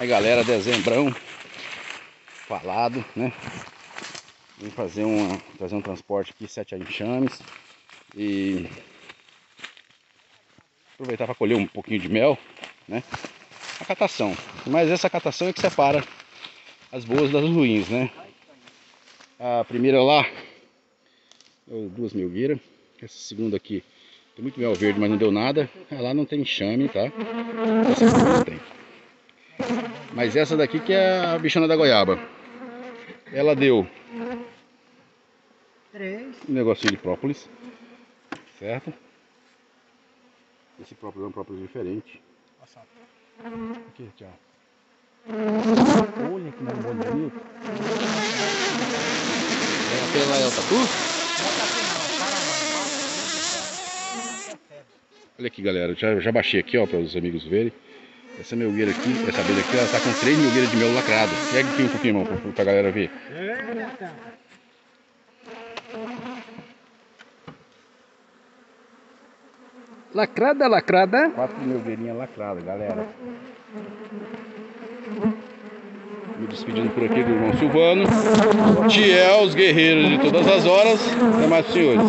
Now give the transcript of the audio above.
Aí galera, dezembrão falado, né? Vim fazer uma, fazer um transporte aqui, sete enxames. E aproveitar para colher um pouquinho de mel, né? A catação. Mas essa catação é que separa as boas das ruins, né? A primeira lá, duas milgueiras. Essa segunda aqui tem muito mel verde, mas não deu nada. Lá não tem enxame, tá? Essa não tem. Mas essa daqui que é a bichana da goiaba. Ela deu Três. um negocinho de própolis. Certo? Esse própolis é um própolis diferente. Aqui, tchau. Olha que nome bonito. É aquela é o tatu? Olha aqui, galera. Já, já baixei aqui, ó, para os amigos verem. Essa melgueira aqui, essa abelha aqui, ela tá com três melgueiras de mel lacrado. Pega aqui um pouquinho, irmão, pra, pra galera ver. Lacrada, lacrada. Quatro melgueirinhas lacradas, galera. Me despedindo por aqui do irmão Silvano. Tiel, os guerreiros de todas as horas. Até mais, senhores.